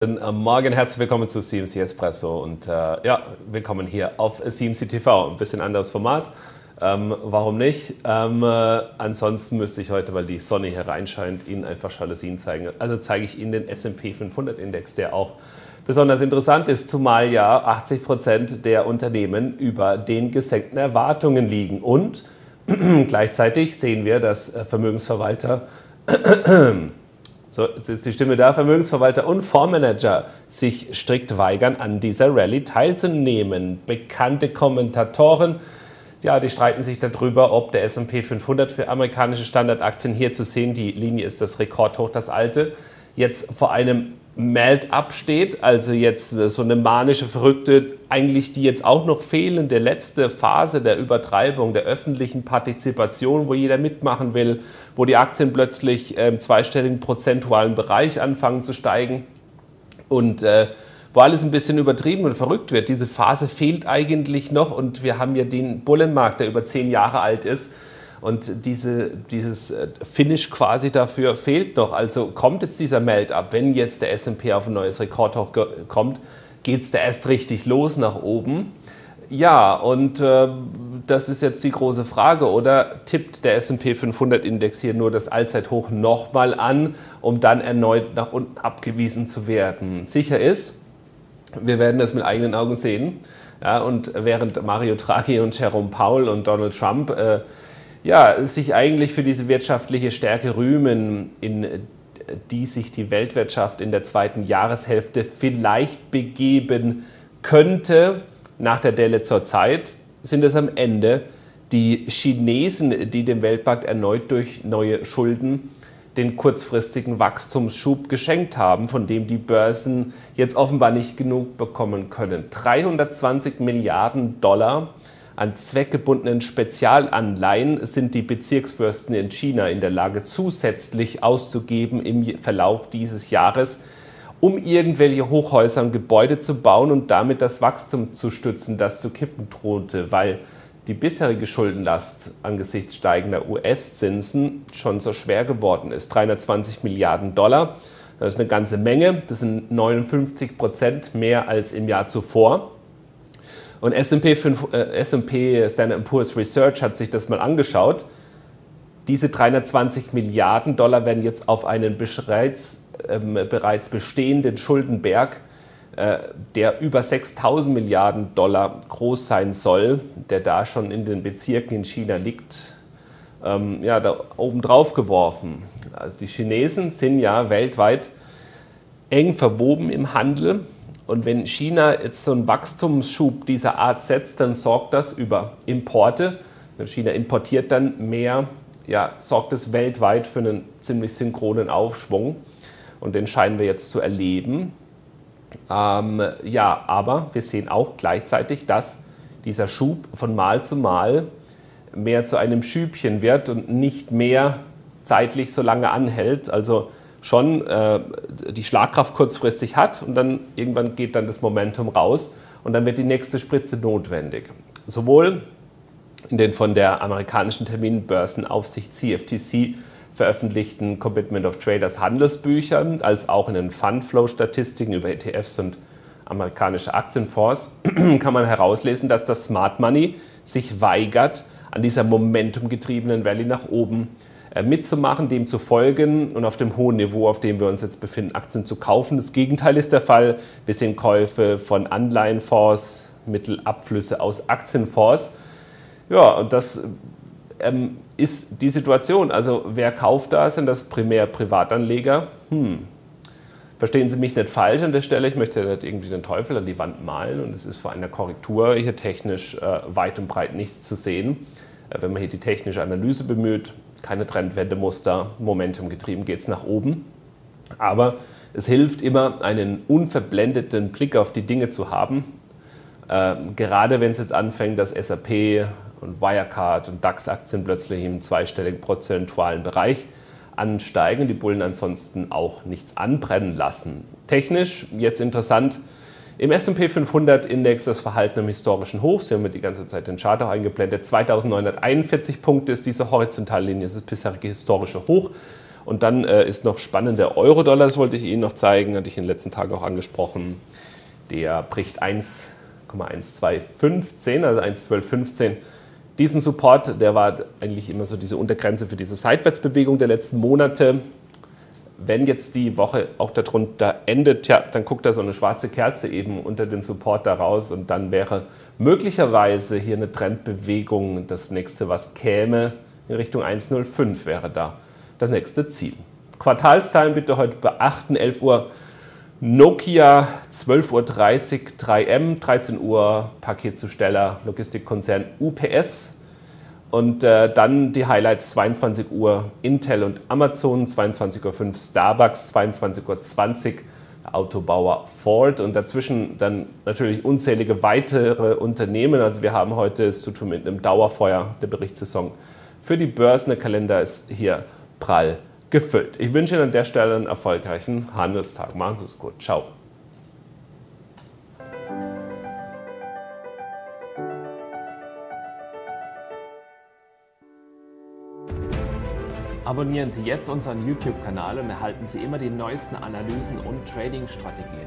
Am Morgen herzlich willkommen zu CMC Espresso und äh, ja, willkommen hier auf CMC TV. Ein bisschen anderes Format. Ähm, warum nicht? Ähm, äh, ansonsten müsste ich heute, weil die Sonne hier reinscheint, Ihnen einfach Jalousien zeigen. Also zeige ich Ihnen den S&P 500 Index, der auch besonders interessant ist, zumal ja 80 Prozent der Unternehmen über den gesenkten Erwartungen liegen. Und gleichzeitig sehen wir, dass äh, Vermögensverwalter so, jetzt ist die Stimme da. Vermögensverwalter und Fondsmanager sich strikt weigern, an dieser Rallye teilzunehmen. Bekannte Kommentatoren, ja, die streiten sich darüber, ob der S&P 500 für amerikanische Standardaktien hier zu sehen, die Linie ist das Rekordhoch, das alte, jetzt vor einem Melt-up steht, also jetzt äh, so eine manische, verrückte, eigentlich die jetzt auch noch fehlende letzte Phase der Übertreibung, der öffentlichen Partizipation, wo jeder mitmachen will, wo die Aktien plötzlich im ähm, zweistelligen prozentualen Bereich anfangen zu steigen und äh, wo alles ein bisschen übertrieben und verrückt wird. Diese Phase fehlt eigentlich noch und wir haben ja den Bullenmarkt, der über zehn Jahre alt ist und diese, dieses äh, Finish quasi dafür fehlt noch. Also kommt jetzt dieser Melt-up, wenn jetzt der SP auf ein neues Rekordhoch kommt, geht es da erst richtig los nach oben. Ja, und äh, das ist jetzt die große Frage, oder tippt der SP 500 Index hier nur das Allzeithoch nochmal an, um dann erneut nach unten abgewiesen zu werden? Sicher ist, wir werden das mit eigenen Augen sehen. Ja, und während Mario Draghi und Jerome Powell und Donald Trump äh, ja, sich eigentlich für diese wirtschaftliche Stärke rühmen, in die sich die Weltwirtschaft in der zweiten Jahreshälfte vielleicht begeben könnte nach der Delle zur Zeit, sind es am Ende die Chinesen, die dem Weltmarkt erneut durch neue Schulden den kurzfristigen Wachstumsschub geschenkt haben, von dem die Börsen jetzt offenbar nicht genug bekommen können. 320 Milliarden Dollar an zweckgebundenen Spezialanleihen sind die Bezirksfürsten in China in der Lage, zusätzlich auszugeben im Verlauf dieses Jahres, um irgendwelche Hochhäuser und Gebäude zu bauen und damit das Wachstum zu stützen, das zu kippen drohte, weil die bisherige Schuldenlast angesichts steigender US-Zinsen schon so schwer geworden ist. 320 Milliarden Dollar, das ist eine ganze Menge, das sind 59 Prozent mehr als im Jahr zuvor. Und S&P, 5, äh, Standard Poor's Research hat sich das mal angeschaut. Diese 320 Milliarden Dollar werden jetzt auf einen bereits, ähm, bereits bestehenden Schuldenberg, äh, der über 6000 Milliarden Dollar groß sein soll, der da schon in den Bezirken in China liegt, ähm, ja, da oben drauf geworfen. Also die Chinesen sind ja weltweit eng verwoben im Handel und wenn China jetzt so einen Wachstumsschub dieser Art setzt, dann sorgt das über Importe. Wenn China importiert dann mehr, ja, sorgt es weltweit für einen ziemlich synchronen Aufschwung. Und den scheinen wir jetzt zu erleben. Ähm, ja, aber wir sehen auch gleichzeitig, dass dieser Schub von Mal zu Mal mehr zu einem Schübchen wird und nicht mehr zeitlich so lange anhält. Also schon äh, die Schlagkraft kurzfristig hat und dann irgendwann geht dann das Momentum raus und dann wird die nächste Spritze notwendig. Sowohl in den von der amerikanischen Terminbörsenaufsicht CFTC veröffentlichten Commitment of Traders Handelsbüchern als auch in den Fundflow-Statistiken über ETFs und amerikanische Aktienfonds kann man herauslesen, dass das Smart Money sich weigert, an dieser momentumgetriebenen Rallye nach oben äh, mitzumachen, dem zu folgen und auf dem hohen Niveau, auf dem wir uns jetzt befinden, Aktien zu kaufen. Das Gegenteil ist der Fall. Wir sehen Käufe von Anleihenfonds, Mittelabflüsse aus Aktienfonds. Ja, und das ähm, ist die Situation. Also wer kauft da? Sind das primär Privatanleger? Hm. Verstehen Sie mich nicht falsch an der Stelle. Ich möchte nicht irgendwie den Teufel an die Wand malen und es ist vor einer Korrektur hier technisch äh, weit und breit nichts zu sehen. Äh, wenn man hier die technische Analyse bemüht, keine Trendwendemuster, Momentum getrieben geht es nach oben. Aber es hilft immer, einen unverblendeten Blick auf die Dinge zu haben. Äh, gerade wenn es jetzt anfängt, dass SAP und Wirecard und DAX-Aktien plötzlich im zweistelligen prozentualen Bereich ansteigen, die Bullen ansonsten auch nichts anbrennen lassen. Technisch jetzt interessant, im S&P 500 Index das Verhalten am historischen Hoch. Sie haben mir die ganze Zeit den Chart auch eingeblendet. 2941 Punkte ist diese Horizontallinie, das bisherige historische Hoch. Und dann äh, ist noch spannend der Euro-Dollar, das wollte ich Ihnen noch zeigen, hatte ich in den letzten Tagen auch angesprochen. Der bricht 1,1215, also 1,1215. Diesen Support, der war eigentlich immer so diese Untergrenze für diese Seitwärtsbewegung der letzten Monate. Wenn jetzt die Woche auch darunter endet, ja, dann guckt da so eine schwarze Kerze eben unter den Support da raus und dann wäre möglicherweise hier eine Trendbewegung das nächste, was käme, in Richtung 1,05 wäre da das nächste Ziel. Quartalszahlen bitte heute beachten, 11 Uhr Nokia, 12.30 Uhr 3M, 13 Uhr Paketzusteller, Logistikkonzern UPS, und äh, dann die Highlights 22 Uhr Intel und Amazon, 22.05 Uhr Starbucks, 22.20 Uhr Autobauer Ford und dazwischen dann natürlich unzählige weitere Unternehmen. Also wir haben heute es zu tun mit einem Dauerfeuer der Berichtssaison. Für die Börsen, der Kalender ist hier prall gefüllt. Ich wünsche Ihnen an der Stelle einen erfolgreichen Handelstag. Machen Sie es gut. Ciao. Abonnieren Sie jetzt unseren YouTube-Kanal und erhalten Sie immer die neuesten Analysen und Trading-Strategien.